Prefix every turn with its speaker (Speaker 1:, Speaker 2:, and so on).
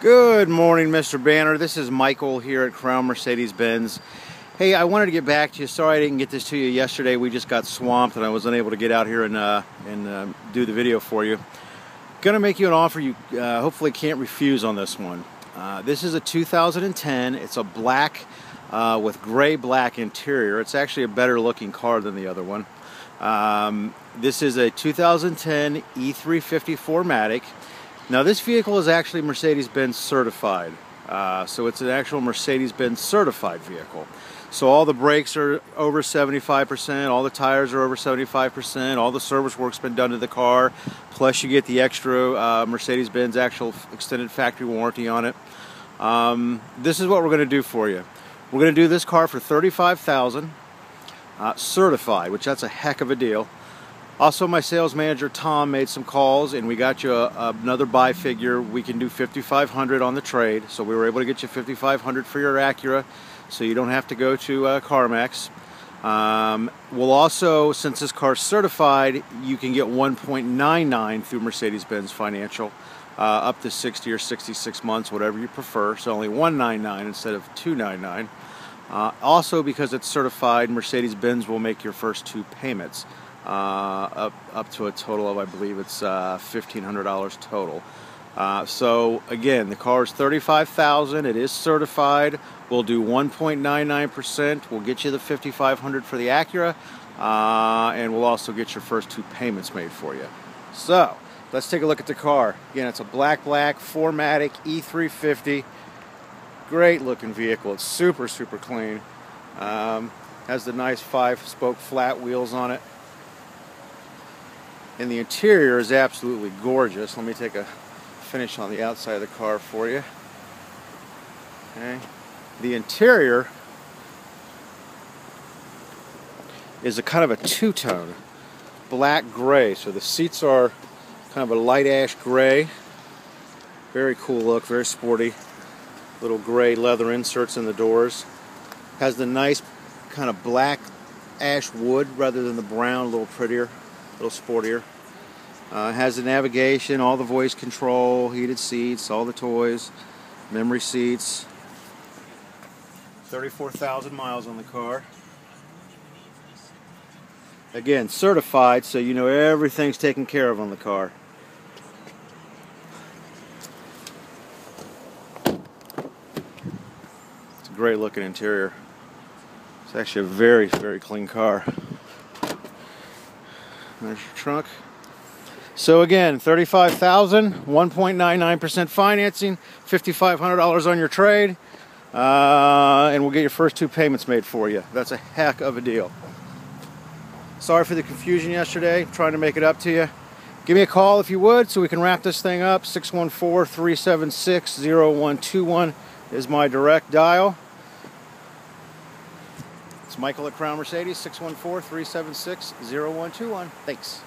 Speaker 1: Good morning, Mr. Banner. This is Michael here at Crown Mercedes-Benz. Hey, I wanted to get back to you. Sorry I didn't get this to you yesterday. We just got swamped and I was unable to get out here and, uh, and uh, do the video for you. Gonna make you an offer you uh, hopefully can't refuse on this one. Uh, this is a 2010. It's a black uh, with gray black interior. It's actually a better looking car than the other one. Um, this is a 2010 E350 4MATIC. Now this vehicle is actually Mercedes-Benz certified. Uh, so it's an actual Mercedes-Benz certified vehicle. So all the brakes are over 75%, all the tires are over 75%, all the service work's been done to the car, plus you get the extra uh, Mercedes-Benz actual extended factory warranty on it. Um, this is what we're going to do for you. We're going to do this car for 35000 uh, certified, which that's a heck of a deal. Also, my sales manager Tom made some calls, and we got you a, another buy figure. We can do 5,500 on the trade, so we were able to get you 5,500 for your Acura, so you don't have to go to uh, CarMax. Um, we'll also, since this car's certified, you can get 1.99 through Mercedes-Benz Financial, uh, up to 60 or 66 months, whatever you prefer. So only 199 instead of 299. Uh, also, because it's certified, Mercedes-Benz will make your first two payments up up to a total of I believe it's uh, fifteen hundred dollars total. Uh, so again, the car is thirty-five thousand. It is certified. We'll do one point nine nine percent. We'll get you the fifty-five hundred for the Acura, uh, and we'll also get your first two payments made for you. So let's take a look at the car. Again, it's a black black 4MATIC E350. Great looking vehicle. It's super super clean. Um, has the nice five spoke flat wheels on it. And the interior is absolutely gorgeous. Let me take a finish on the outside of the car for you. Okay. The interior is a kind of a two-tone, black gray. So the seats are kind of a light ash gray. Very cool look, very sporty. Little gray leather inserts in the doors. Has the nice kind of black ash wood rather than the brown, a little prettier a little sportier. Uh, has the navigation, all the voice control, heated seats, all the toys, memory seats. 34,000 miles on the car. Again, certified, so you know everything's taken care of on the car. It's a great looking interior. It's actually a very, very clean car. There's your trunk. So again, 35000 1.99% financing, $5,500 on your trade, uh, and we'll get your first two payments made for you. That's a heck of a deal. Sorry for the confusion yesterday, I'm trying to make it up to you. Give me a call if you would so we can wrap this thing up. 614-376-0121 is my direct dial. It's Michael at Crown Mercedes, 614-376-0121. Thanks.